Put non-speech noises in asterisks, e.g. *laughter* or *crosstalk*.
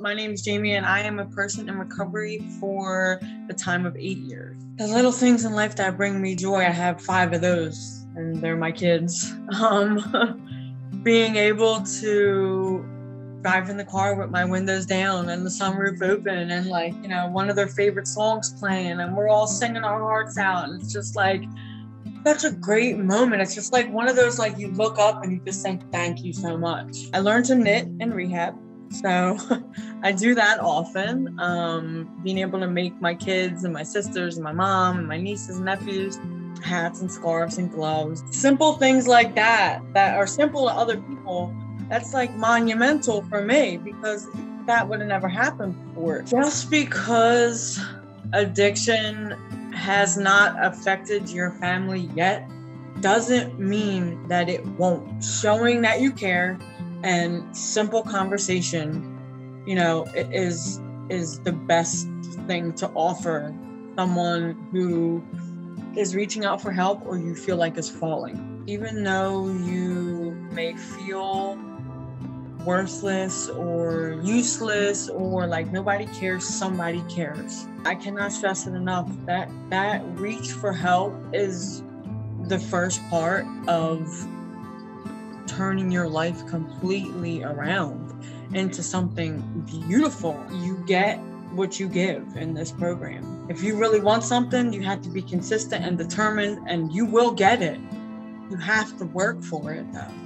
My name is Jamie, and I am a person in recovery for the time of eight years. The little things in life that bring me joy, I have five of those, and they're my kids. *laughs* Um, *laughs* being able to drive in the car with my windows down and the sunroof open, and like, you know, one of their favorite songs playing, and we're all singing our hearts out. And it's just like, such a great moment. It's just like one of those like you look up and you just think, thank you so much. I learned to knit in rehab. So *laughs* I do that often. Um, being able to make my kids and my sisters and my mom and my nieces and nephews hats and scarves and gloves. Simple things like that that are simple to other people. That's like monumental for me because that would have never happened before. Just because addiction has not affected your family yet doesn't mean that it won't. Showing that you care and simple conversation, you know, is is the best thing to offer someone who is reaching out for help or you feel like is falling. Even though you may feel worthless or useless or like nobody cares, somebody cares. I cannot stress it enough that that reach for help is the first part of turning your life completely around into something beautiful. You get what you give in this program. If you really want something, you have to be consistent and determined, and you will get it. You have to work for it though.